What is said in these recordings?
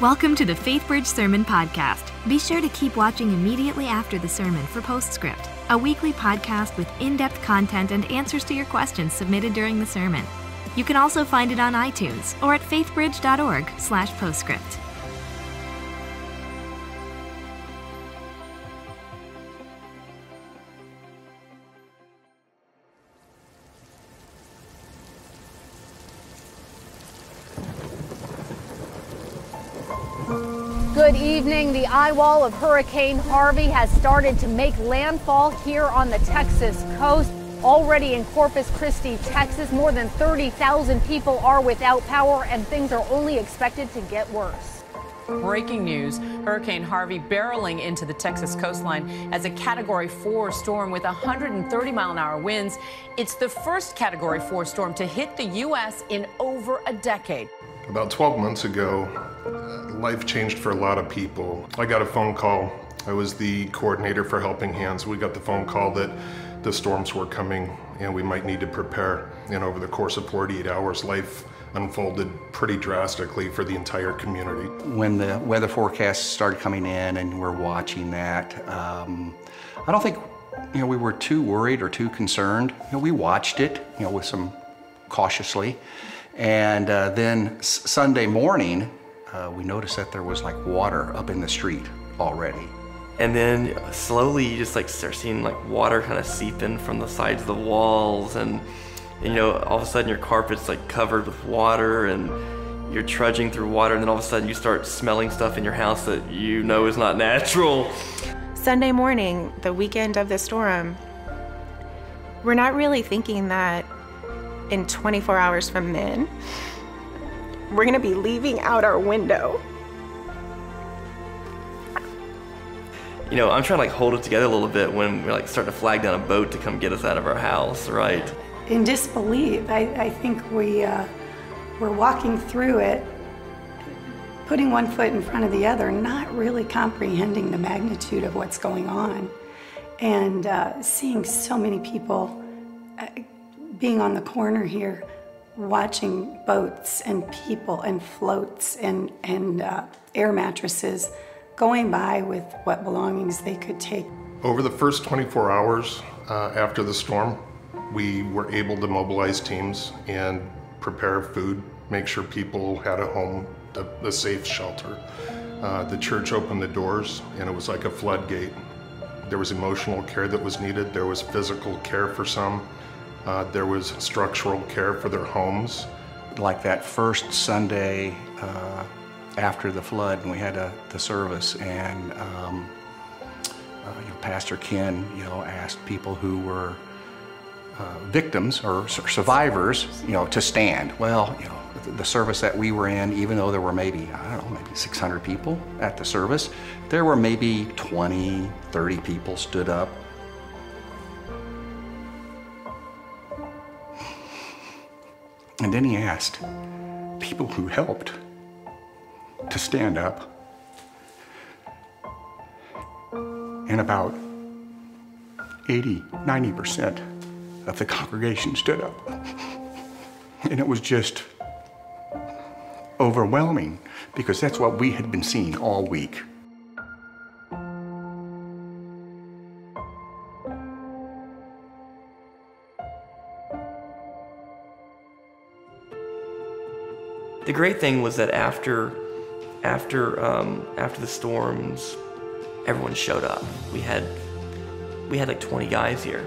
Welcome to the FaithBridge Sermon Podcast. Be sure to keep watching immediately after the sermon for Postscript, a weekly podcast with in depth content and answers to your questions submitted during the sermon. You can also find it on iTunes or at faithbridge.org/slash postscript. Eye wall of Hurricane Harvey has started to make landfall here on the Texas coast. Already in Corpus Christi, Texas, more than 30,000 people are without power, and things are only expected to get worse. Breaking news Hurricane Harvey barreling into the Texas coastline as a Category 4 storm with 130 mile an hour winds. It's the first Category 4 storm to hit the U.S. in over a decade. About 12 months ago, uh, life changed for a lot of people. I got a phone call. I was the coordinator for Helping Hands. We got the phone call that the storms were coming and we might need to prepare. And over the course of 48 hours, life unfolded pretty drastically for the entire community. When the weather forecasts started coming in and we're watching that, um, I don't think you know we were too worried or too concerned. You know, we watched it, you know, with some cautiously. And uh, then s- Sunday morning, uh, we noticed that there was like water up in the street already. And then slowly you just like start seeing like water kind of seeping from the sides of the walls and, and, you know all of a sudden your carpet's like covered with water and you're trudging through water and then all of a sudden you start smelling stuff in your house that you know is not natural. Sunday morning, the weekend of the storm, we're not really thinking that in 24 hours from then, we're gonna be leaving out our window. You know, I'm trying to like hold it together a little bit when we're like starting to flag down a boat to come get us out of our house, right? in disbelief. I, I think we uh, were walking through it, putting one foot in front of the other, not really comprehending the magnitude of what's going on, and uh, seeing so many people uh, being on the corner here, watching boats and people and floats and and uh, air mattresses going by with what belongings they could take. Over the first 24 hours uh, after the storm, we were able to mobilize teams and prepare food, make sure people had a home, a, a safe shelter. Uh, the church opened the doors, and it was like a floodgate. There was emotional care that was needed, there was physical care for some, uh, there was structural care for their homes. Like that first Sunday uh, after the flood, and we had a, the service, and um, uh, you know, Pastor Ken, you know, asked people who were uh, victims or sur- survivors, you know, to stand. Well, you know, the service that we were in, even though there were maybe, I don't know, maybe 600 people at the service, there were maybe 20, 30 people stood up. And then he asked people who helped to stand up. And about 80, 90% of the congregation stood up. And it was just overwhelming because that's what we had been seeing all week. The great thing was that after, after, um, after the storms, everyone showed up. We had, we had like 20 guys here,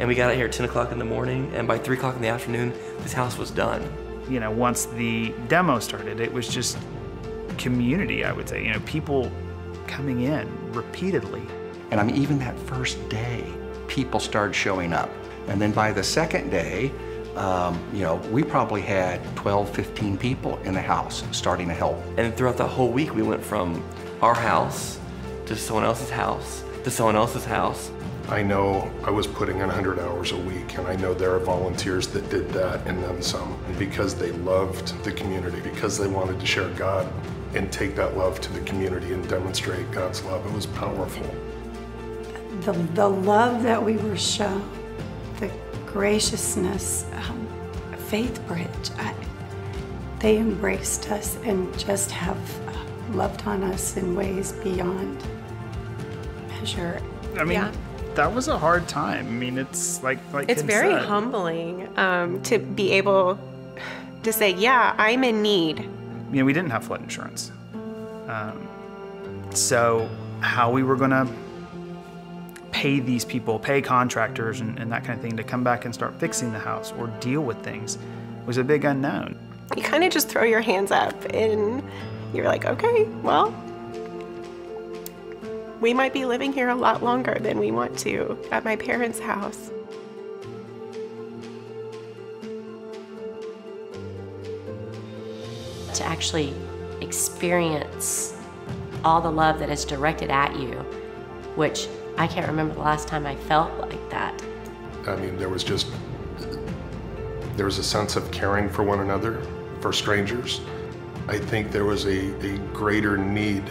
and we got out here at 10 o'clock in the morning, and by 3 o'clock in the afternoon, this house was done. you know, once the demo started, it was just community, I would say. You know, people coming in repeatedly. And I mean, even that first day, people started showing up. And then by the second day, um, you know, we probably had 12, 15 people in the house starting to help. And throughout the whole week, we went from our house to someone else's house to someone else's house. I know I was putting in 100 hours a week, and I know there are volunteers that did that and then some because they loved the community, because they wanted to share God and take that love to the community and demonstrate God's love. It was powerful. The, the love that we were shown, the graciousness, um, Faith Bridge, I, they embraced us and just have loved on us in ways beyond measure. I mean, Yeah. that was a hard time. I mean, it's like like It's very said. humbling um, to be able to say, yeah, I'm in need. you know, we didn't have flood insurance. Um, so, how we were going to pay these people, pay contractors, and, and that kind of thing to come back and start fixing the house or deal with things was a big unknown. You kind of just throw your hands up and you're like, okay, well, we might be living here a lot longer than we want to at my parents' house. to actually experience all the love that is directed at you, which I can't remember the last time I felt like that. I mean, there was just, there was a sense of caring for one another, for strangers. I think there was a, a greater need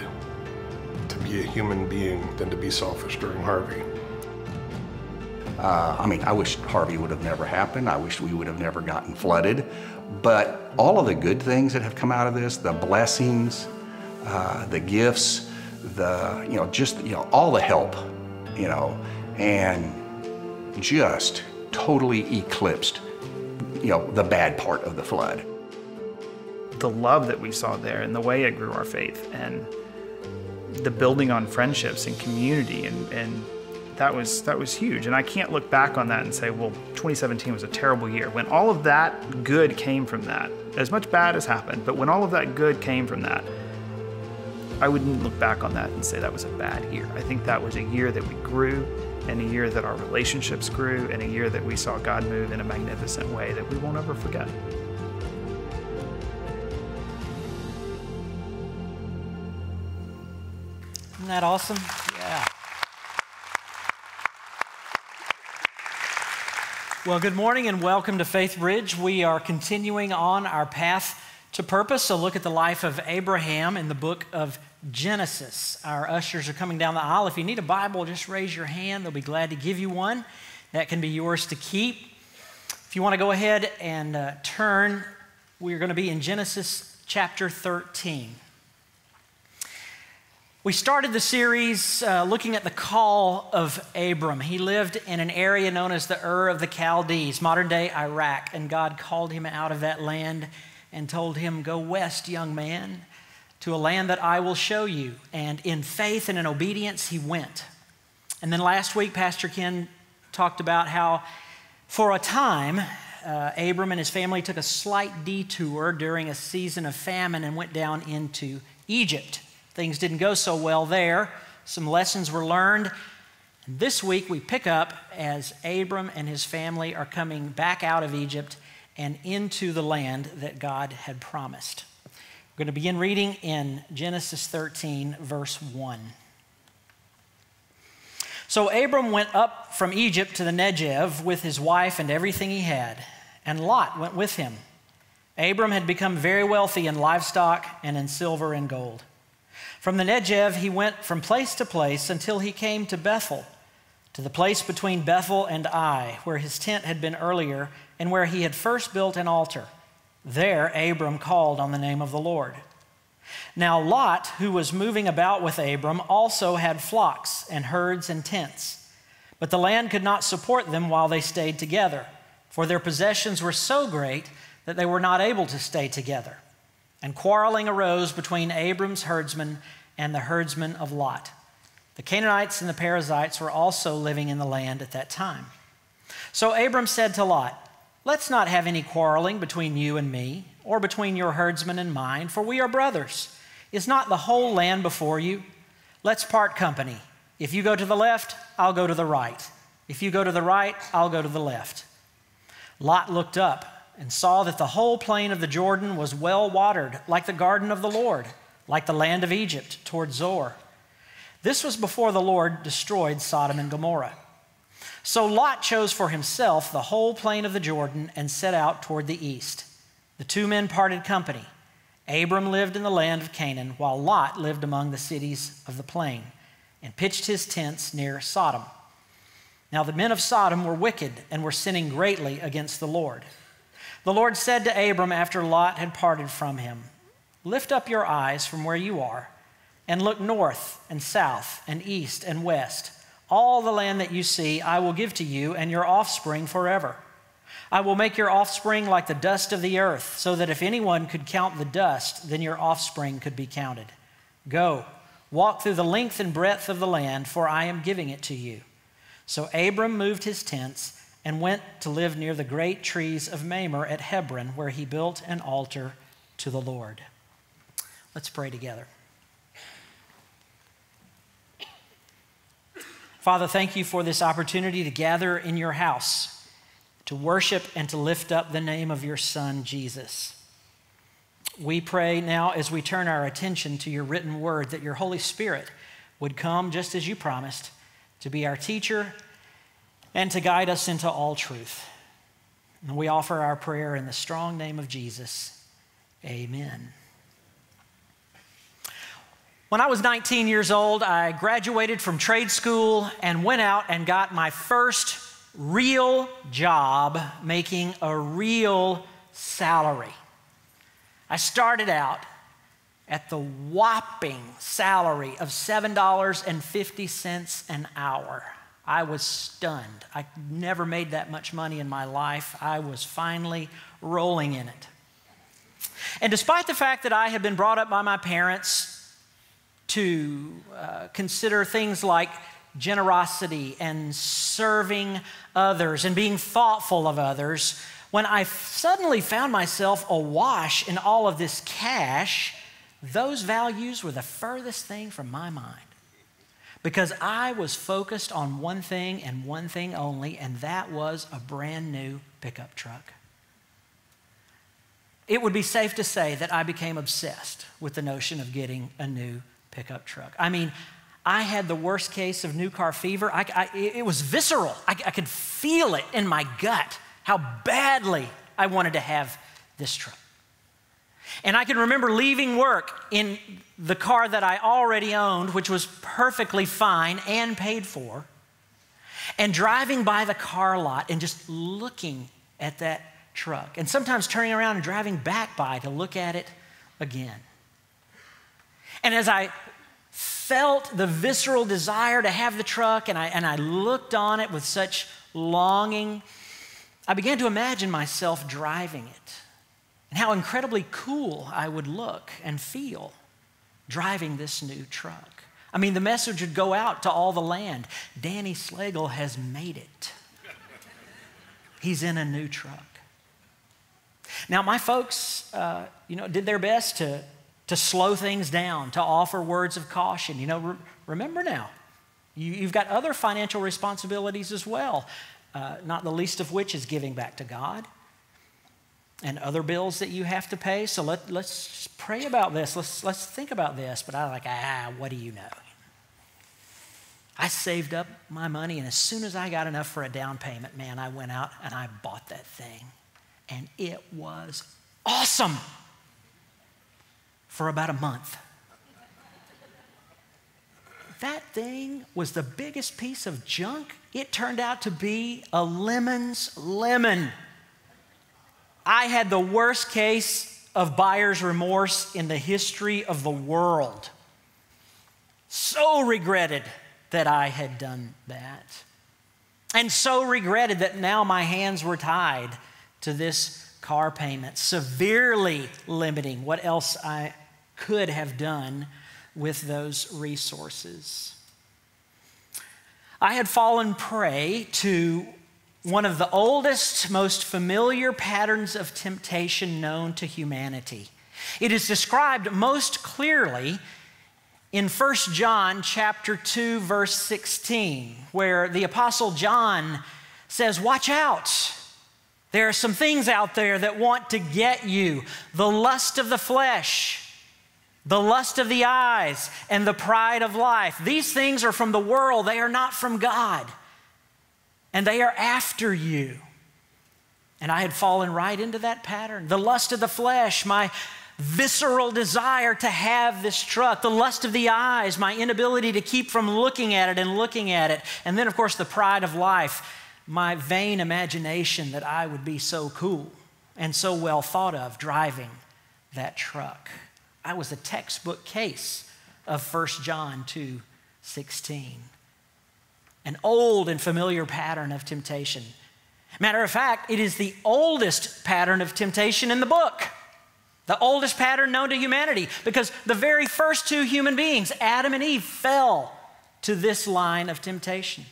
to be a human being than to be selfish during Harvey. Uh, I mean, I wish Harvey would have never happened. I wish we would have never gotten flooded. But all of the good things that have come out of this, the blessings, uh, the gifts, the, you know, just, you know, all the help, you know, and just totally eclipsed, you know, the bad part of the flood. The love that we saw there and the way it grew our faith and the building on friendships and community and, and that was that was huge and i can't look back on that and say well 2017 was a terrible year when all of that good came from that as much bad has happened but when all of that good came from that i wouldn't look back on that and say that was a bad year i think that was a year that we grew and a year that our relationships grew and a year that we saw god move in a magnificent way that we won't ever forget Isn't that awesome? Yeah. Well, good morning and welcome to Faith Bridge. We are continuing on our path to purpose. A look at the life of Abraham in the book of Genesis. Our ushers are coming down the aisle. If you need a Bible, just raise your hand. They'll be glad to give you one. That can be yours to keep. If you want to go ahead and uh, turn, we're going to be in Genesis chapter 13. We started the series uh, looking at the call of Abram. He lived in an area known as the Ur of the Chaldees, modern day Iraq, and God called him out of that land and told him, Go west, young man, to a land that I will show you. And in faith and in obedience, he went. And then last week, Pastor Ken talked about how, for a time, uh, Abram and his family took a slight detour during a season of famine and went down into Egypt. Things didn't go so well there. Some lessons were learned. And this week we pick up as Abram and his family are coming back out of Egypt and into the land that God had promised. We're going to begin reading in Genesis 13, verse 1. So Abram went up from Egypt to the Negev with his wife and everything he had, and Lot went with him. Abram had become very wealthy in livestock and in silver and gold. From the Negev, he went from place to place until he came to Bethel, to the place between Bethel and Ai, where his tent had been earlier and where he had first built an altar. There, Abram called on the name of the Lord. Now, Lot, who was moving about with Abram, also had flocks and herds and tents. But the land could not support them while they stayed together, for their possessions were so great that they were not able to stay together. And quarreling arose between Abram's herdsmen and the herdsmen of Lot. The Canaanites and the Perizzites were also living in the land at that time. So Abram said to Lot, Let's not have any quarreling between you and me, or between your herdsmen and mine, for we are brothers. Is not the whole land before you? Let's part company. If you go to the left, I'll go to the right. If you go to the right, I'll go to the left. Lot looked up and saw that the whole plain of the Jordan was well watered, like the garden of the Lord, like the land of Egypt toward Zoar. This was before the Lord destroyed Sodom and Gomorrah. So Lot chose for himself the whole plain of the Jordan and set out toward the east. The two men parted company. Abram lived in the land of Canaan, while Lot lived among the cities of the plain and pitched his tents near Sodom. Now the men of Sodom were wicked and were sinning greatly against the Lord. The Lord said to Abram after Lot had parted from him, Lift up your eyes from where you are and look north and south and east and west. All the land that you see, I will give to you and your offspring forever. I will make your offspring like the dust of the earth, so that if anyone could count the dust, then your offspring could be counted. Go, walk through the length and breadth of the land, for I am giving it to you. So Abram moved his tents and went to live near the great trees of Mamre at Hebron, where he built an altar to the Lord. Let's pray together. Father, thank you for this opportunity to gather in your house, to worship and to lift up the name of your Son, Jesus. We pray now as we turn our attention to your written word that your Holy Spirit would come just as you promised to be our teacher and to guide us into all truth. And we offer our prayer in the strong name of Jesus. Amen. When I was 19 years old, I graduated from trade school and went out and got my first real job making a real salary. I started out at the whopping salary of $7.50 an hour. I was stunned. I never made that much money in my life. I was finally rolling in it. And despite the fact that I had been brought up by my parents to uh, consider things like generosity and serving others and being thoughtful of others, when I suddenly found myself awash in all of this cash, those values were the furthest thing from my mind. Because I was focused on one thing and one thing only, and that was a brand new pickup truck. It would be safe to say that I became obsessed with the notion of getting a new pickup truck. I mean, I had the worst case of new car fever. I, I, it was visceral. I, I could feel it in my gut how badly I wanted to have this truck. And I can remember leaving work in the car that I already owned, which was perfectly fine and paid for, and driving by the car lot and just looking at that truck. And sometimes turning around and driving back by to look at it again. And as I felt the visceral desire to have the truck and I, and I looked on it with such longing, I began to imagine myself driving it and how incredibly cool I would look and feel driving this new truck. I mean, the message would go out to all the land Danny Slagle has made it. He's in a new truck. Now, my folks, uh, you know, did their best to, to slow things down, to offer words of caution. You know, re- remember now, you, have got other financial responsibilities as well, uh, not the least of which is giving back to God and other bills that you have to pay. So let, let's pray about this. Let's, let's think about this. But I'm like, ah, what do you know? I saved up my money, and as soon as I got enough for a down payment, man, I went out and I bought that thing. And it was awesome for about a month. That thing was the biggest piece of junk. It turned out to be a lemon's lemon. I had the worst case of buyer's remorse in the history of the world. So regretted that I had done that. And so regretted that now my hands were tied to this car payment, severely limiting what else I could have done with those resources. I had fallen prey to one of the oldest, most familiar patterns of temptation known to humanity. It is described most clearly in 1 John chapter 2 verse 16 where the apostle John says, "Watch out. There are some things out there that want to get you. The lust of the flesh, the lust of the eyes, and the pride of life. These things are from the world, they are not from God. And they are after you. And I had fallen right into that pattern. The lust of the flesh, my visceral desire to have this truck, the lust of the eyes, my inability to keep from looking at it and looking at it. And then, of course, the pride of life, my vain imagination that I would be so cool and so well thought of driving that truck. I was a textbook case of 1 John 2 16. An old and familiar pattern of temptation. Matter of fact, it is the oldest pattern of temptation in the book. The oldest pattern known to humanity because the very first two human beings, Adam and Eve, fell to this line of temptation.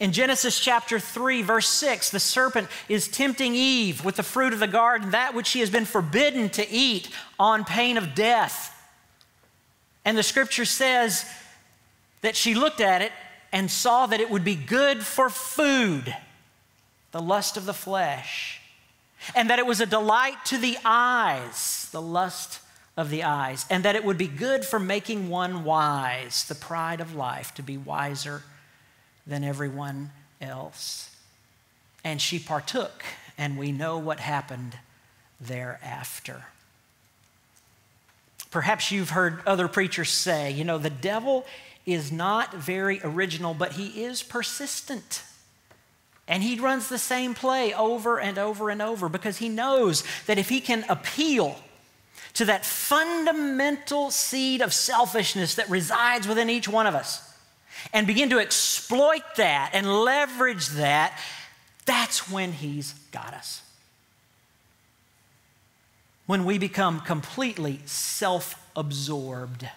In Genesis chapter 3, verse 6, the serpent is tempting Eve with the fruit of the garden, that which she has been forbidden to eat on pain of death. And the scripture says that she looked at it and saw that it would be good for food, the lust of the flesh, and that it was a delight to the eyes, the lust of the eyes, and that it would be good for making one wise, the pride of life, to be wiser than everyone else. And she partook, and we know what happened thereafter. Perhaps you've heard other preachers say, you know, the devil is not very original, but he is persistent. And he runs the same play over and over and over because he knows that if he can appeal to that fundamental seed of selfishness that resides within each one of us and begin to exploit that and leverage that, that's when he's got us when we become completely self absorbed,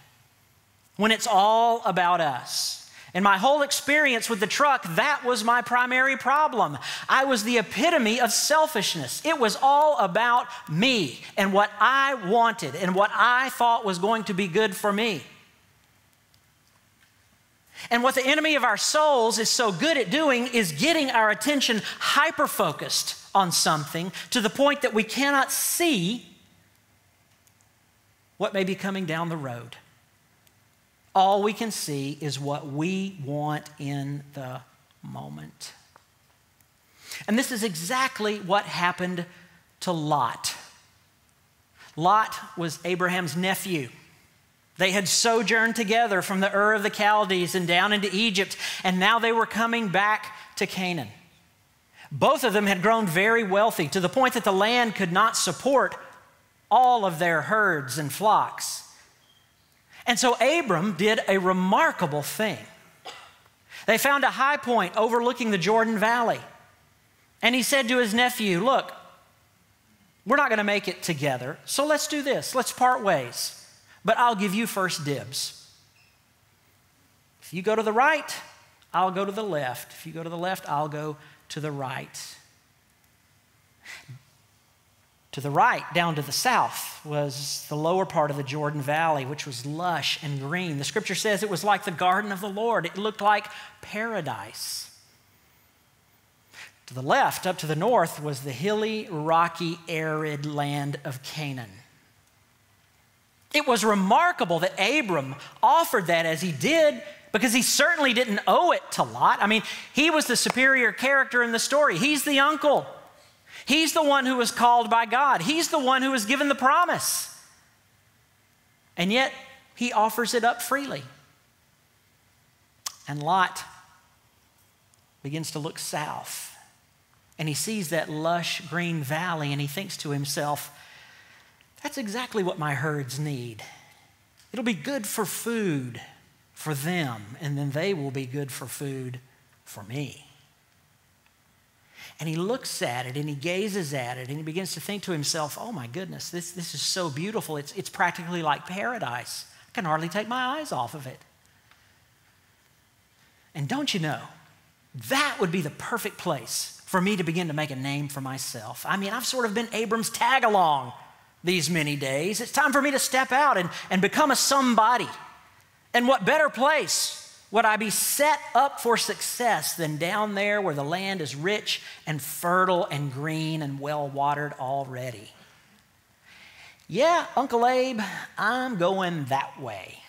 when it's all about us. In my whole experience with the truck, that was my primary problem. I was the epitome of selfishness. It was all about me and what I wanted and what I thought was going to be good for me. And what the enemy of our souls is so good at doing is getting our attention hyper focused on something to the point that we cannot see what may be coming down the road. All we can see is what we want in the moment. And this is exactly what happened to Lot. Lot was Abraham's nephew. They had sojourned together from the Ur of the Chaldees and down into Egypt, and now they were coming back to Canaan. Both of them had grown very wealthy to the point that the land could not support all of their herds and flocks. And so Abram did a remarkable thing. They found a high point overlooking the Jordan Valley. And he said to his nephew, Look, we're not going to make it together, so let's do this. Let's part ways. But I'll give you first dibs. If you go to the right, I'll go to the left. If you go to the left, I'll go to the right. To the right, down to the south, was the lower part of the Jordan Valley, which was lush and green. The scripture says it was like the garden of the Lord, it looked like paradise. To the left, up to the north, was the hilly, rocky, arid land of Canaan. It was remarkable that Abram offered that as he did because he certainly didn't owe it to Lot. I mean, he was the superior character in the story, he's the uncle. He's the one who was called by God, He's the one who was given the promise. And yet, he offers it up freely. And Lot begins to look south. And he sees that lush green valley and he thinks to himself, that's exactly what my herds need. It'll be good for food for them, and then they will be good for food for me. And he looks at it and he gazes at it and he begins to think to himself, oh my goodness, this, this is so beautiful. It's, it's practically like paradise. I can hardly take my eyes off of it. And don't you know, that would be the perfect place for me to begin to make a name for myself. I mean, I've sort of been Abram's tag along these many days. It's time for me to step out and, and become a somebody. And what better place would I be set up for success than down there where the land is rich and fertile and green and well watered already? Yeah, Uncle Abe, I'm going that way.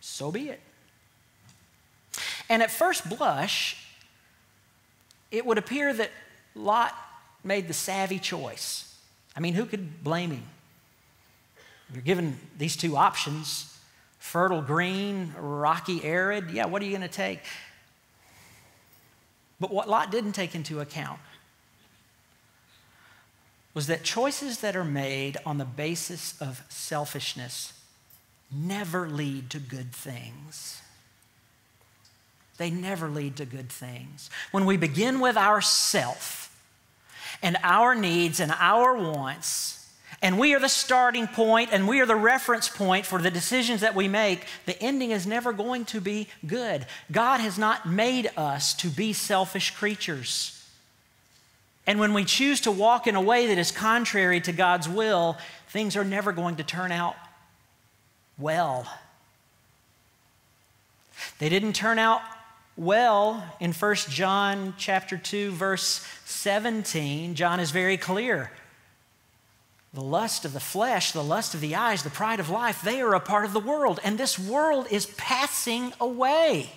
So be it. And at first blush, it would appear that Lot made the savvy choice. I mean, who could blame him? You're given these two options fertile green, rocky arid. Yeah, what are you going to take? But what Lot didn't take into account was that choices that are made on the basis of selfishness never lead to good things. They never lead to good things. When we begin with ourself and our needs and our wants, and we are the starting point and we are the reference point for the decisions that we make, the ending is never going to be good. God has not made us to be selfish creatures. And when we choose to walk in a way that is contrary to God's will, things are never going to turn out well. They didn't turn out well in 1 John chapter 2 verse 17. John is very clear. The lust of the flesh, the lust of the eyes, the pride of life, they are a part of the world, and this world is passing away.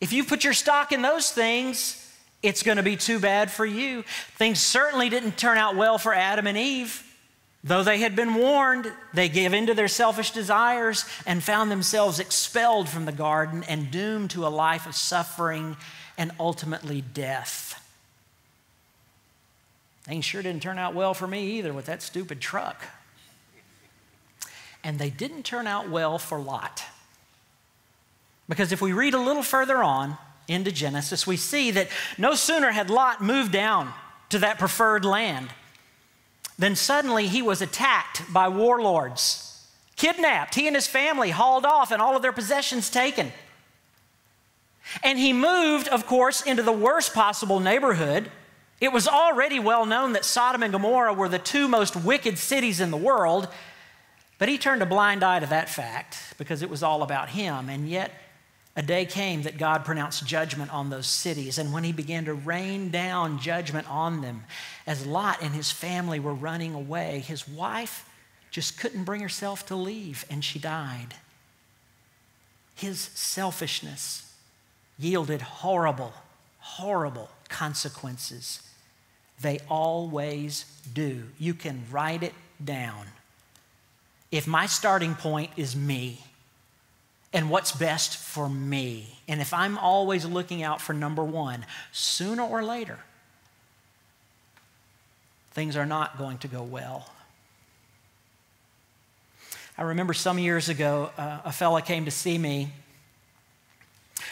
If you put your stock in those things, it's going to be too bad for you. Things certainly didn't turn out well for Adam and Eve. Though they had been warned, they gave in to their selfish desires and found themselves expelled from the garden and doomed to a life of suffering and ultimately death. Things sure didn't turn out well for me either with that stupid truck. And they didn't turn out well for Lot. Because if we read a little further on into Genesis, we see that no sooner had Lot moved down to that preferred land than suddenly he was attacked by warlords, kidnapped. He and his family hauled off and all of their possessions taken. And he moved, of course, into the worst possible neighborhood it was already well known that Sodom and Gomorrah were the two most wicked cities in the world, but he turned a blind eye to that fact because it was all about him. And yet, a day came that God pronounced judgment on those cities. And when he began to rain down judgment on them, as Lot and his family were running away, his wife just couldn't bring herself to leave, and she died. His selfishness yielded horrible, horrible consequences. They always do. You can write it down. If my starting point is me and what's best for me, and if I'm always looking out for number one, sooner or later, things are not going to go well. I remember some years ago, uh, a fella came to see me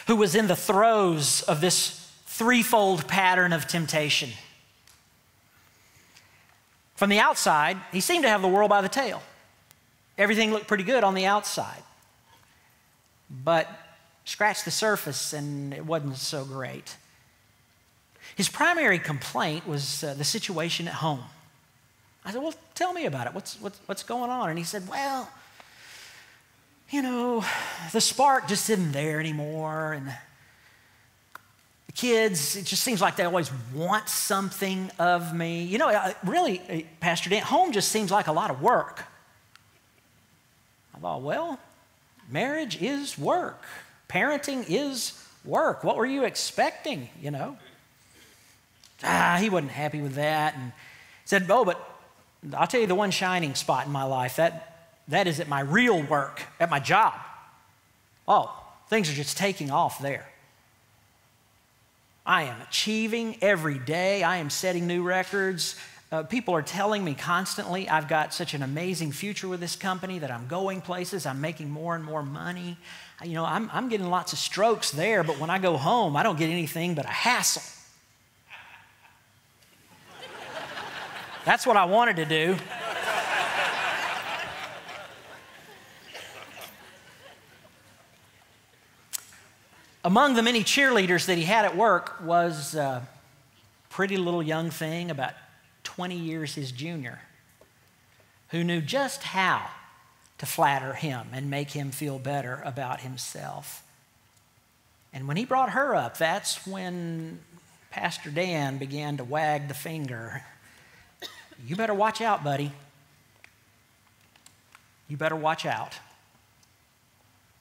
who was in the throes of this threefold pattern of temptation. From the outside, he seemed to have the world by the tail. Everything looked pretty good on the outside. But scratch the surface and it wasn't so great. His primary complaint was uh, the situation at home. I said, Well, tell me about it. What's, what's, what's going on? And he said, Well, you know, the spark just isn't there anymore. And the kids, it just seems like they always want something of me. You know, really, uh, Pastor Dan, home just seems like a lot of work. I thought, well, marriage is work, parenting is work. What were you expecting, you know? Ah, he wasn't happy with that and said, oh, but I'll tell you the one shining spot in my life. That, that is at my real work, at my job. Oh, things are just taking off there. I am achieving every day. I am setting new records. Uh, people are telling me constantly I've got such an amazing future with this company that I'm going places, I'm making more and more money. You know, I'm, I'm getting lots of strokes there, but when I go home, I don't get anything but a hassle. That's what I wanted to do. Among the many cheerleaders that he had at work was a pretty little young thing, about 20 years his junior, who knew just how to flatter him and make him feel better about himself. And when he brought her up, that's when Pastor Dan began to wag the finger. You better watch out, buddy. You better watch out.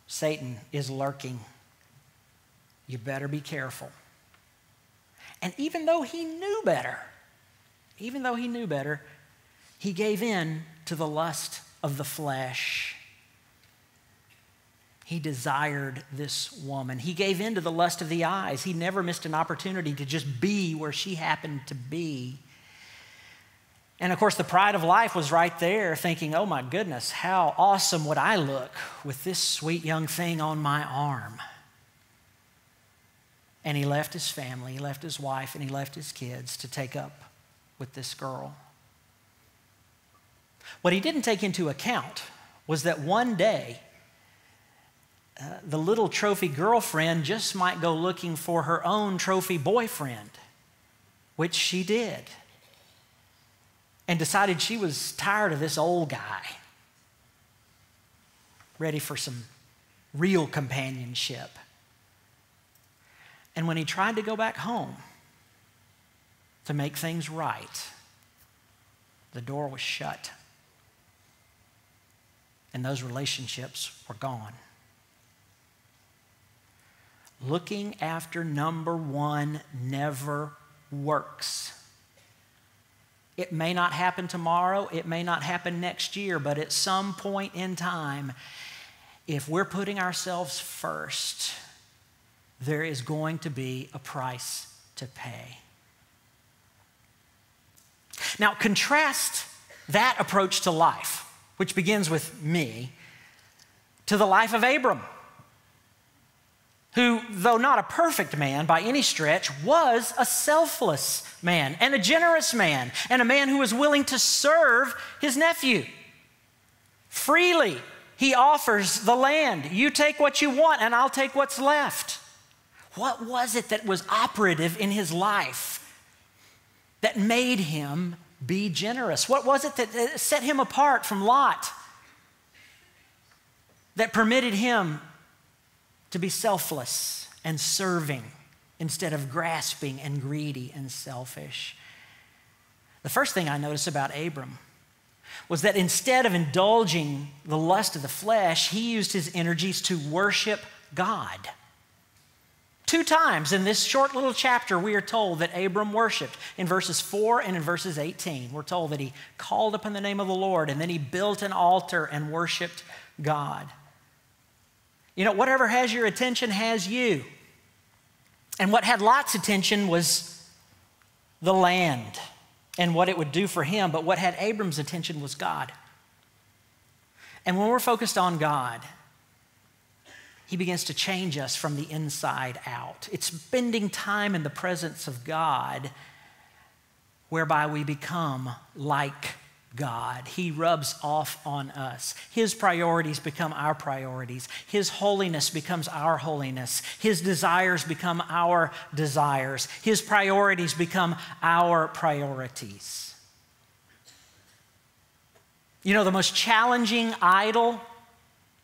Satan is lurking you better be careful. And even though he knew better, even though he knew better, he gave in to the lust of the flesh. He desired this woman. He gave in to the lust of the eyes. He never missed an opportunity to just be where she happened to be. And of course, the pride of life was right there, thinking, oh my goodness, how awesome would I look with this sweet young thing on my arm? And he left his family, he left his wife, and he left his kids to take up with this girl. What he didn't take into account was that one day, uh, the little trophy girlfriend just might go looking for her own trophy boyfriend, which she did, and decided she was tired of this old guy, ready for some real companionship. And when he tried to go back home to make things right, the door was shut. And those relationships were gone. Looking after number one never works. It may not happen tomorrow, it may not happen next year, but at some point in time, if we're putting ourselves first, there is going to be a price to pay. Now, contrast that approach to life, which begins with me, to the life of Abram, who, though not a perfect man by any stretch, was a selfless man and a generous man, and a man who was willing to serve his nephew. Freely, he offers the land. You take what you want, and I'll take what's left. What was it that was operative in his life that made him be generous? What was it that set him apart from Lot? That permitted him to be selfless and serving instead of grasping and greedy and selfish. The first thing I noticed about Abram was that instead of indulging the lust of the flesh, he used his energies to worship God. Two times in this short little chapter, we are told that Abram worshiped. In verses 4 and in verses 18, we're told that he called upon the name of the Lord and then he built an altar and worshiped God. You know, whatever has your attention has you. And what had Lot's attention was the land and what it would do for him, but what had Abram's attention was God. And when we're focused on God, he begins to change us from the inside out. It's spending time in the presence of God whereby we become like God. He rubs off on us. His priorities become our priorities. His holiness becomes our holiness. His desires become our desires. His priorities become our priorities. You know, the most challenging idol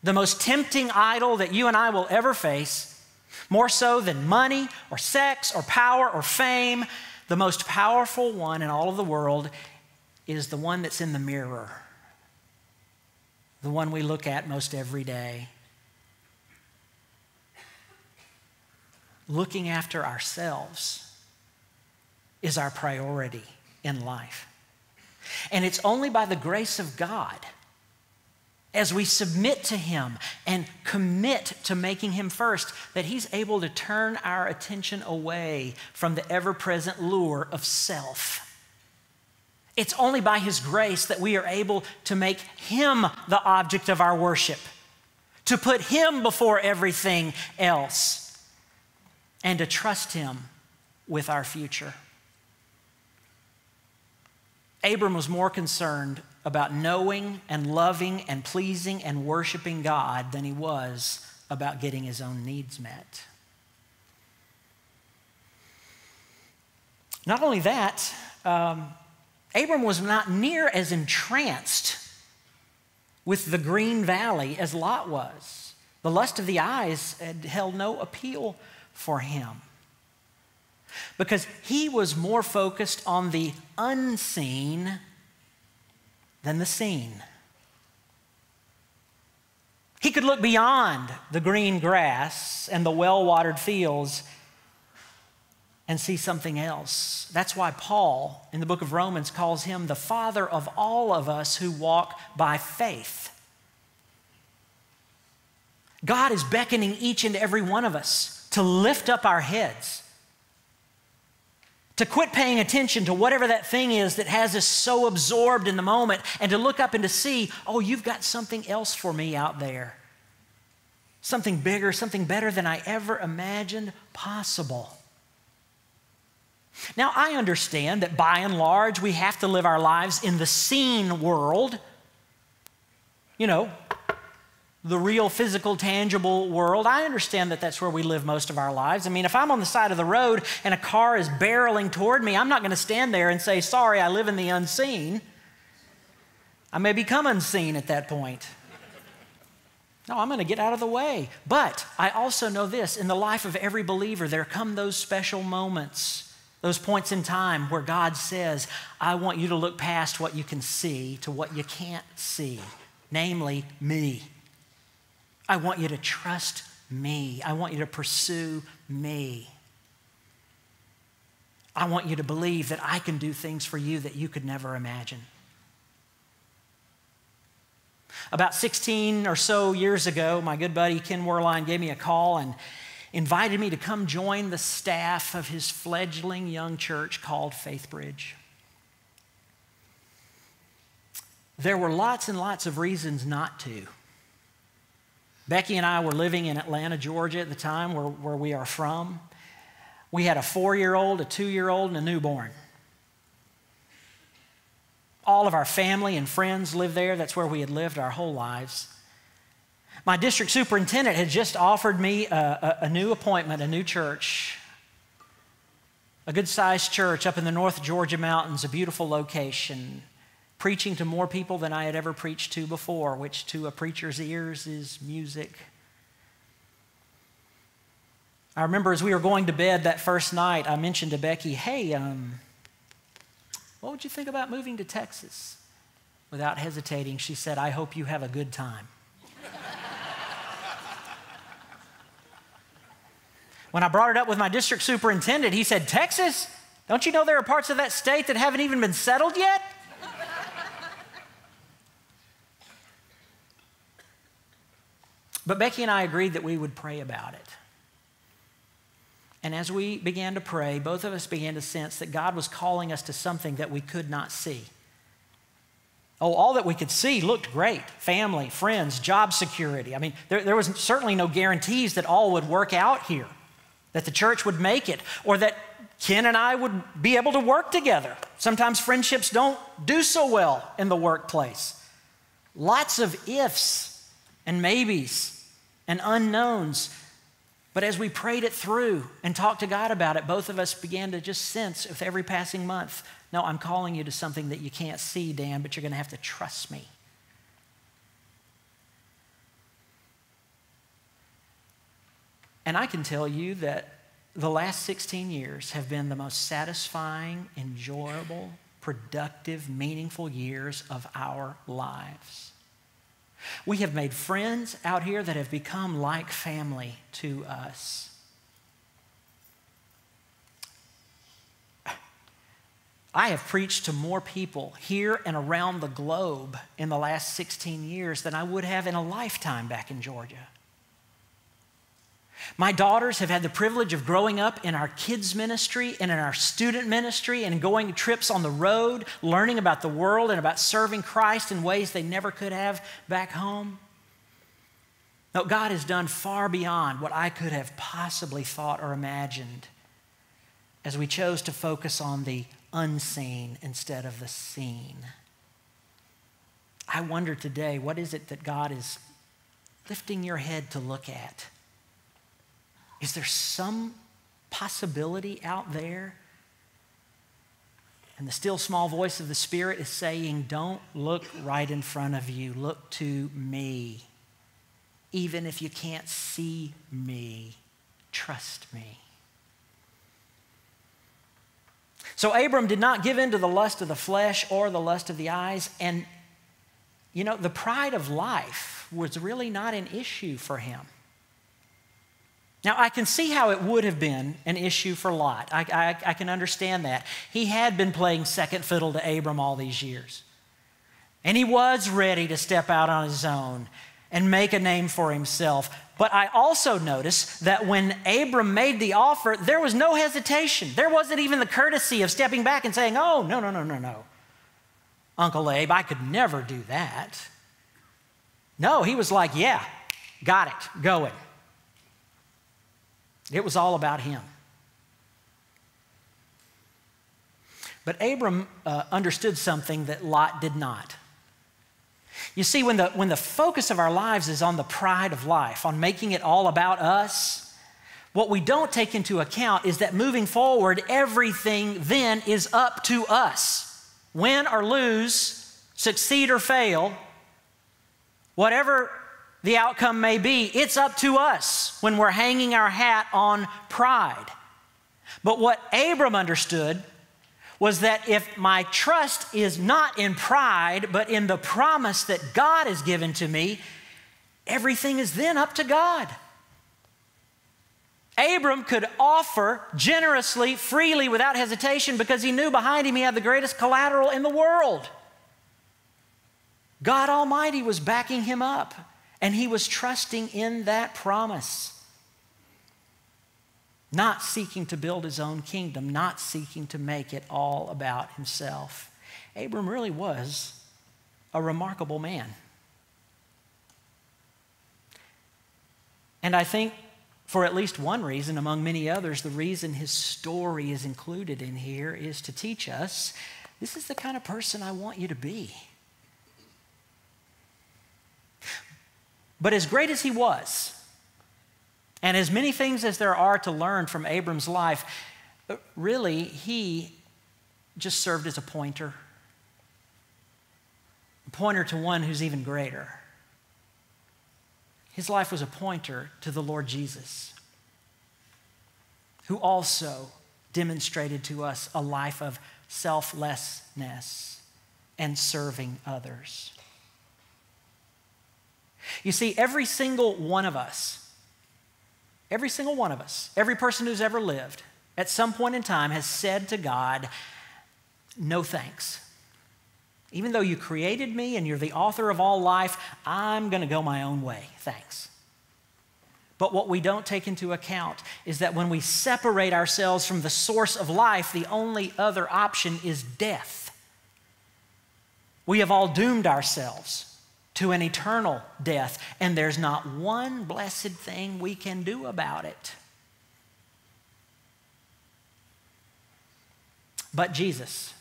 the most tempting idol that you and I will ever face, more so than money or sex or power or fame, the most powerful one in all of the world is the one that's in the mirror, the one we look at most every day. Looking after ourselves is our priority in life. And it's only by the grace of God as we submit to Him and commit to making Him first, that He's able to turn our attention away from the ever present lure of self. It's only by His grace that we are able to make Him the object of our worship, to put Him before everything else, and to trust Him with our future. Abram was more concerned about knowing and loving and pleasing and worshiping God than he was about getting his own needs met. Not only that, um, Abram was not near as entranced with the green valley as Lot was. The lust of the eyes had held no appeal for him because he was more focused on the unseen than the seen. He could look beyond the green grass and the well watered fields and see something else. That's why Paul in the book of Romans calls him the father of all of us who walk by faith. God is beckoning each and every one of us to lift up our heads To quit paying attention to whatever that thing is that has us so absorbed in the moment and to look up and to see, oh, you've got something else for me out there. Something bigger, something better than I ever imagined possible. Now, I understand that by and large, we have to live our lives in the seen world. You know, the real physical, tangible world. I understand that that's where we live most of our lives. I mean, if I'm on the side of the road and a car is barreling toward me, I'm not going to stand there and say, Sorry, I live in the unseen. I may become unseen at that point. No, I'm going to get out of the way. But I also know this in the life of every believer, there come those special moments, those points in time where God says, I want you to look past what you can see to what you can't see, namely me. I want you to trust me. I want you to pursue me. I want you to believe that I can do things for you that you could never imagine. About 16 or so years ago, my good buddy Ken Werlein gave me a call and invited me to come join the staff of his fledgling young church called Faithbridge. There were lots and lots of reasons not to. Becky and I were living in Atlanta, Georgia at the time, where, where we are from. We had a four year old, a two year old, and a newborn. All of our family and friends lived there. That's where we had lived our whole lives. My district superintendent had just offered me a, a, a new appointment, a new church, a good sized church up in the North Georgia mountains, a beautiful location preaching to more people than I had ever preached to before, which to a preacher's ears is music. I remember as we were going to bed that first night, I mentioned to Becky, hey, um, what would you think about moving to Texas? Without hesitating, she said, I hope you have a good time. when I brought it up with my district superintendent, he said, Texas? Don't you know there are parts of that state that haven't even been settled yet? But Becky and I agreed that we would pray about it. And as we began to pray, both of us began to sense that God was calling us to something that we could not see. Oh, all that we could see looked great family, friends, job security. I mean, there, there was certainly no guarantees that all would work out here, that the church would make it, or that Ken and I would be able to work together. Sometimes friendships don't do so well in the workplace. Lots of ifs and maybes and unknowns. But as we prayed it through and talked to God about it, both of us began to just sense with every passing month no, I'm calling you to something that you can't see, Dan, but you're going to have to trust me. And I can tell you that the last 16 years have been the most satisfying, enjoyable, productive, meaningful years of our lives. We have made friends out here that have become like family to us. I have preached to more people here and around the globe in the last 16 years than I would have in a lifetime back in Georgia. My daughters have had the privilege of growing up in our kids' ministry and in our student ministry and going trips on the road, learning about the world and about serving Christ in ways they never could have back home. No, God has done far beyond what I could have possibly thought or imagined as we chose to focus on the unseen instead of the seen. I wonder today, what is it that God is lifting your head to look at? Is there some possibility out there? And the still small voice of the Spirit is saying, Don't look right in front of you, look to me. Even if you can't see me, trust me. So Abram did not give in to the lust of the flesh or the lust of the eyes. And, you know, the pride of life was really not an issue for him. Now, I can see how it would have been an issue for Lot. I, I, I, can understand that. He had been playing second fiddle to Abram all these years. And he was ready to step out on his own and make a name for himself. But I also notice that when Abram made the offer, there was no hesitation. There wasn't even the courtesy of stepping back and saying, Oh, no, no, no, no, no. Uncle Abe, I could never do that. No, he was like, Yeah, got it, going. It was all about him. But Abram uh, understood something that Lot did not. You see, when the, when the focus of our lives is on the pride of life, on making it all about us, what we don't take into account is that moving forward, everything then is up to us. Win or lose, succeed or fail, whatever the outcome may be, it's up to us when we're hanging our hat on pride. But what Abram understood was that if my trust is not in pride, but in the promise that God has given to me, everything is then up to God. Abram could offer generously, freely, without hesitation because he knew behind him he had the greatest collateral in the world. God Almighty was backing him up, and he was trusting in that promise not seeking to build his own kingdom, not seeking to make it all about himself. Abram really was a remarkable man. And I think for at least one reason, among many others, the reason his story is included in here is to teach us this is the kind of person I want you to be. But as great as he was, and as many things as there are to learn from Abram's life, really, he just served as a pointer, a pointer to one who's even greater. His life was a pointer to the Lord Jesus, who also demonstrated to us a life of selflessness and serving others. You see, every single one of us Every single one of us, every person who's ever lived, at some point in time has said to God, No thanks. Even though you created me and you're the author of all life, I'm going to go my own way. Thanks. But what we don't take into account is that when we separate ourselves from the source of life, the only other option is death. We have all doomed ourselves to an eternal death, and there's not one blessed thing we can do about it. But Jesus,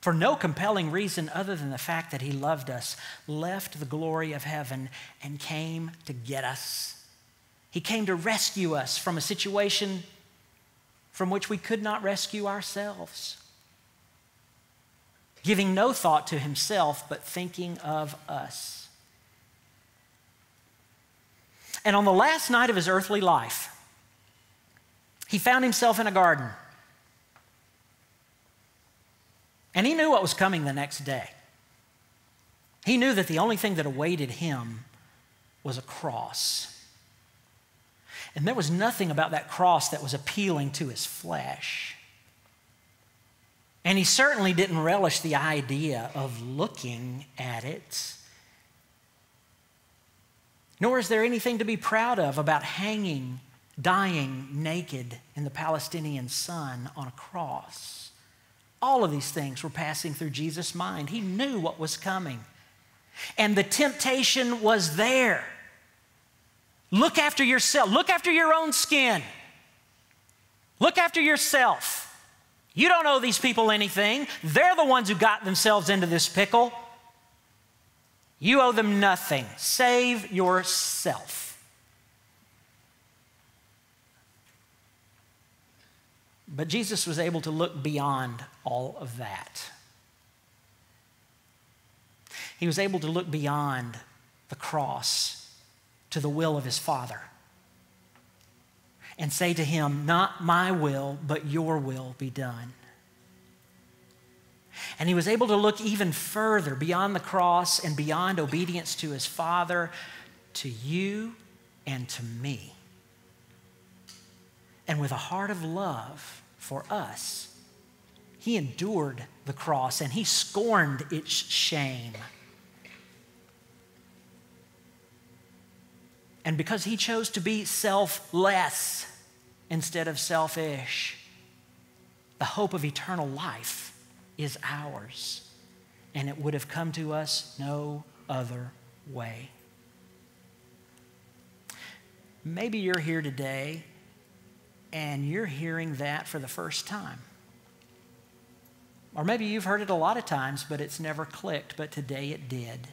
for no compelling reason other than the fact that he loved us, left the glory of heaven and came to get us. He came to rescue us from a situation from which we could not rescue ourselves giving no thought to himself, but thinking of us. And on the last night of his earthly life, he found himself in a garden. And he knew what was coming the next day. He knew that the only thing that awaited him was a cross. And there was nothing about that cross that was appealing to his flesh. And he certainly didn't relish the idea of looking at it. Nor is there anything to be proud of about hanging, dying naked in the Palestinian sun on a cross. All of these things were passing through Jesus' mind. He knew what was coming. And the temptation was there. Look after yourself, look after your own skin, look after yourself. You don't owe these people anything. They're the ones who got themselves into this pickle. You owe them nothing. Save yourself. But Jesus was able to look beyond all of that. He was able to look beyond the cross to the will of his Father and say to him, Not my will, but your will be done. And he was able to look even further beyond the cross and beyond obedience to his Father, to you and to me. And with a heart of love for us, he endured the cross and he scorned its shame. And because he chose to be selfless instead of selfish, the hope of eternal life is ours. And it would have come to us no other way. Maybe you're here today and you're hearing that for the first time. Or maybe you've heard it a lot of times, but it's never clicked, but today it did.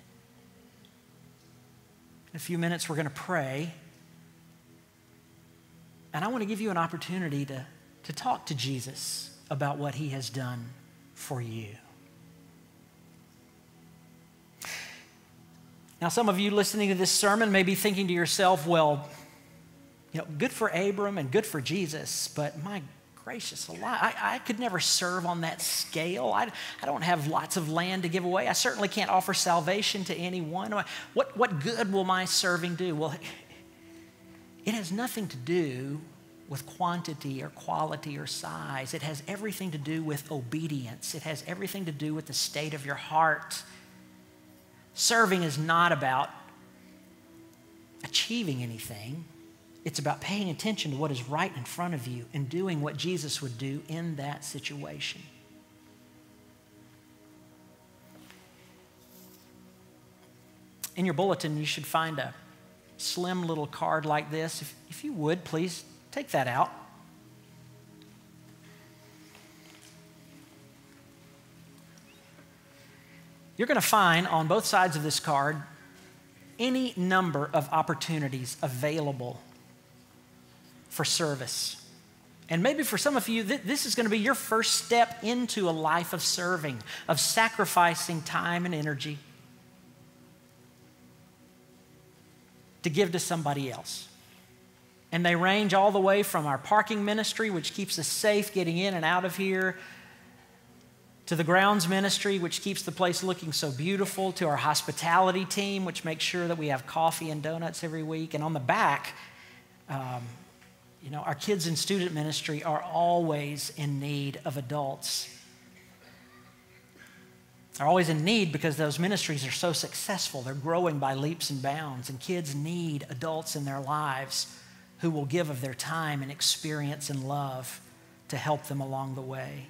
In a few minutes, we're going to pray. And I want to give you an opportunity to, to talk to Jesus about what he has done for you. Now, some of you listening to this sermon may be thinking to yourself, well, you know, good for Abram and good for Jesus, but my gracious alive, I, I could never serve on that scale. I, I don't have lots of land to give away. I certainly can't offer salvation to anyone. What, what good will my serving do? Well, it has nothing to do with quantity or quality or size. It has everything to do with obedience. It has everything to do with the state of your heart. Serving is not about achieving anything. It's about paying attention to what is right in front of you and doing what Jesus would do in that situation. In your bulletin, you should find a slim little card like this. If, if you would, please take that out. You're going to find on both sides of this card any number of opportunities available for service. And maybe for some of you, this is going to be your first step into a life of serving, of sacrificing time and energy to give to somebody else. And they range all the way from our parking ministry, which keeps us safe getting in and out of here, to the grounds ministry, which keeps the place looking so beautiful, to our hospitality team, which makes sure that we have coffee and donuts every week. And on the back, um, you know, our kids in student ministry are always in need of adults. They're always in need because those ministries are so successful. They're growing by leaps and bounds, and kids need adults in their lives who will give of their time and experience and love to help them along the way.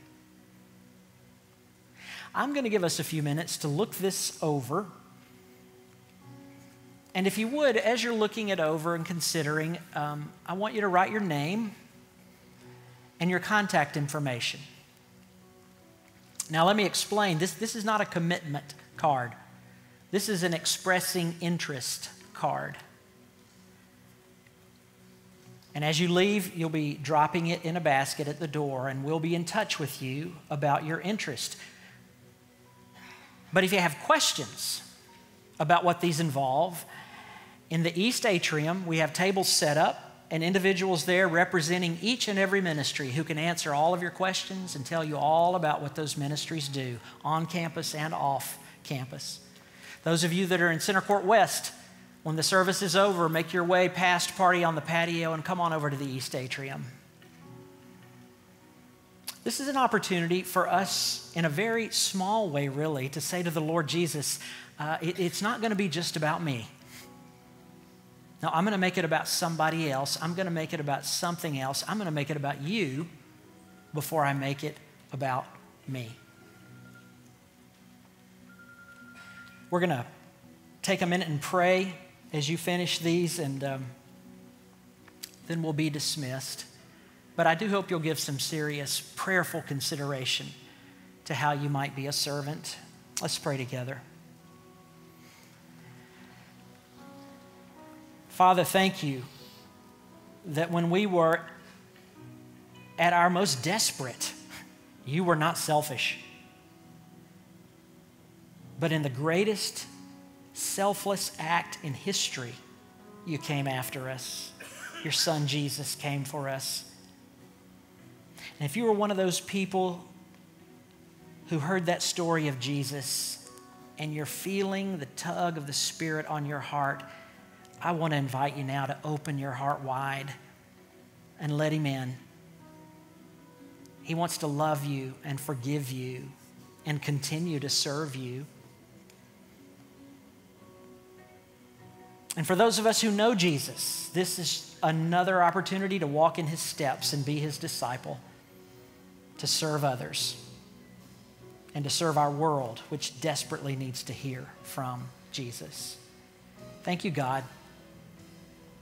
I'm going to give us a few minutes to look this over and if you would, as you're looking it over and considering, um, I want you to write your name and your contact information. Now, let me explain this, this is not a commitment card, this is an expressing interest card. And as you leave, you'll be dropping it in a basket at the door, and we'll be in touch with you about your interest. But if you have questions about what these involve, in the East Atrium, we have tables set up and individuals there representing each and every ministry who can answer all of your questions and tell you all about what those ministries do on campus and off campus. Those of you that are in Center Court West, when the service is over, make your way past party on the patio and come on over to the East Atrium. This is an opportunity for us, in a very small way, really, to say to the Lord Jesus, uh, it, it's not going to be just about me. No, I'm going to make it about somebody else. I'm going to make it about something else. I'm going to make it about you before I make it about me. We're going to take a minute and pray as you finish these, and um, then we'll be dismissed. But I do hope you'll give some serious, prayerful consideration to how you might be a servant. Let's pray together. Father, thank you that when we were at our most desperate, you were not selfish. But in the greatest selfless act in history, you came after us. Your son Jesus came for us. And if you were one of those people who heard that story of Jesus and you're feeling the tug of the Spirit on your heart, I want to invite you now to open your heart wide and let Him in. He wants to love you and forgive you and continue to serve you. And for those of us who know Jesus, this is another opportunity to walk in his steps and be his disciple, to serve others, and to serve our world, which desperately needs to hear from Jesus. Thank you, God,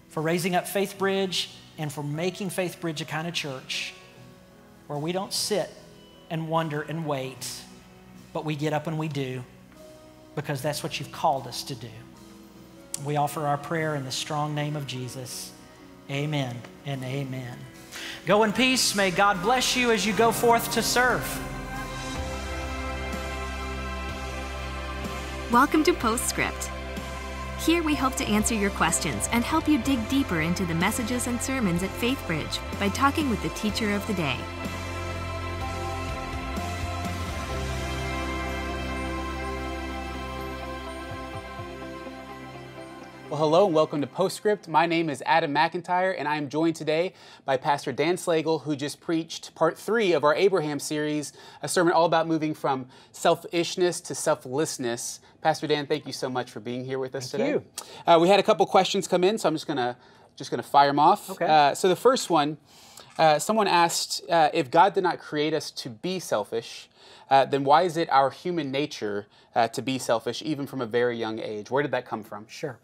for raising up Faithbridge and for making Faithbridge a kind of church where we don't sit and wonder and wait, but we get up and we do because that's what you've called us to do. We offer our prayer in the strong name of Jesus. Amen and amen. Go in peace. May God bless you as you go forth to serve. Welcome to Postscript. Here we hope to answer your questions and help you dig deeper into the messages and sermons at FaithBridge by talking with the teacher of the day. Well, hello and welcome to Postscript. My name is Adam McIntyre, and I am joined today by Pastor Dan Slagle, who just preached part three of our Abraham series, a sermon all about moving from selfishness to selflessness. Pastor Dan, thank you so much for being here with us today. Thank today. you. Uh, we had a couple questions come in, so I'm just gonna just gonna fire them off. Okay. Uh, so the first one, uh, someone asked uh, if God did not create us to be selfish. Uh, then why is it our human nature uh, to be selfish, even from a very young age? Where did that come from? Sure.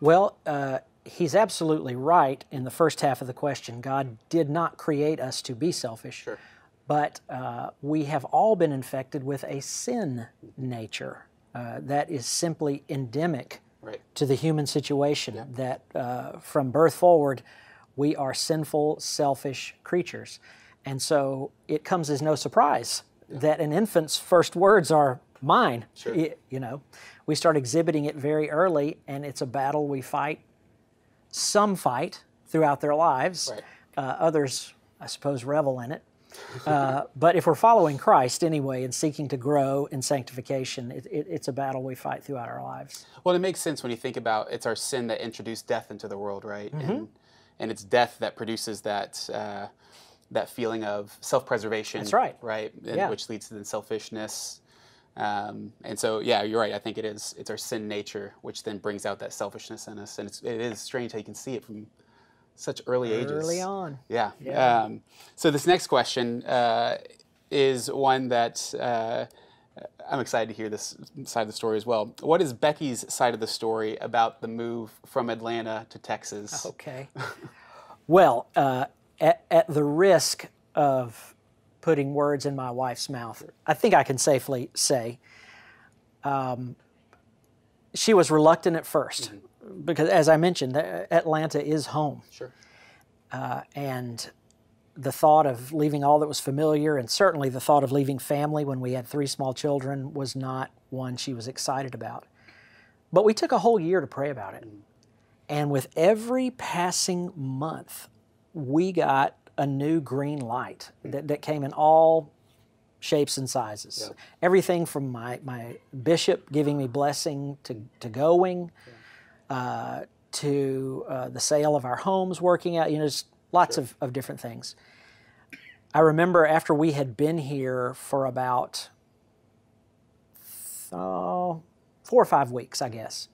Well, uh, he's absolutely right in the first half of the question. God did not create us to be selfish, Sure. but uh, we have all been infected with a sin nature uh, that is simply endemic Right. to the human situation. That uh, from birth forward, we are sinful, selfish creatures. And so it comes as no surprise that an infant's first words are mine. Sure. Y- You know, we start exhibiting it very early, and it's a battle we fight. Some fight throughout their lives. Right. Uh, others, I suppose, revel in it. Uh, but if we're following Christ anyway and seeking to grow in sanctification, it, it, it's a battle we fight throughout our lives. Well, it makes sense when you think about it's our sin that introduced death into the world, right? Mm-hmm. And and it's death that produces that uh, that feeling of self-preservation. That's right. Right, and Yeah. which leads to then selfishness. Um, and so, yeah, you're right. I think it is. It's our sin nature which then brings out that selfishness in us, and it's, it is strange how you can see it from such early ages. Early on. Yeah. Yeah. Um, so this next question uh, is one that uh, I'm excited to hear this side of the story as well. What is Becky's side of the story about the move from Atlanta to Texas? Okay. well, uh, at, at the risk of putting words in my wife's mouth, I think I can safely say um, she was reluctant at 1st because, as I mentioned, Atlanta is home. Sure. Uh, and the thought of leaving all that was familiar, and certainly the thought of leaving family when we had three small children, was not one she was excited about. But we took a whole year to pray about it. And with every passing month, we got a new green light that, that came in all shapes and sizes. Everything from my, my bishop giving me blessing to, to going, uh, to uh, the sale of our homes working out, you know, just lots of, of different things. I remember after we had been here for about oh, four or five weeks, I guess,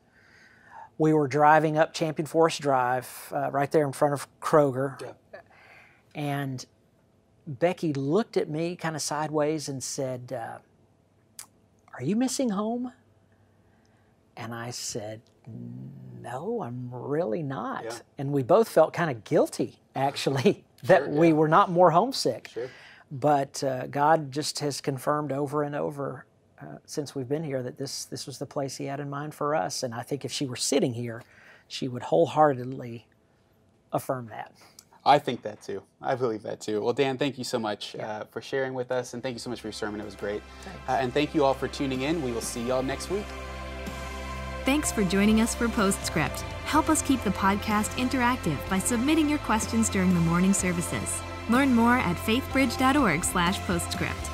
we were driving up Champion Forest Drive, uh, right there in front of Kroger, and Becky looked at me kind of sideways and said, uh, Are you missing home? And I said, No, I'm really not. Yeah. And we both felt kind of guilty, actually, that Sure, we were not more homesick. Sure. But uh, God just has confirmed over and over uh, since we've been here that this, this was the place He had in mind for us. And I think if she were sitting here, she would wholeheartedly affirm that. I think that too. I believe that too. Well, Dan, thank you so much uh, for sharing with us, and thank you so much for your sermon. It was great. Uh, and thank you all for tuning in. We will see y'all next week. Thanks for joining us for Postscript. Help us keep the podcast interactive by submitting your questions during the morning services. Learn more at faithbridge.org/postscript.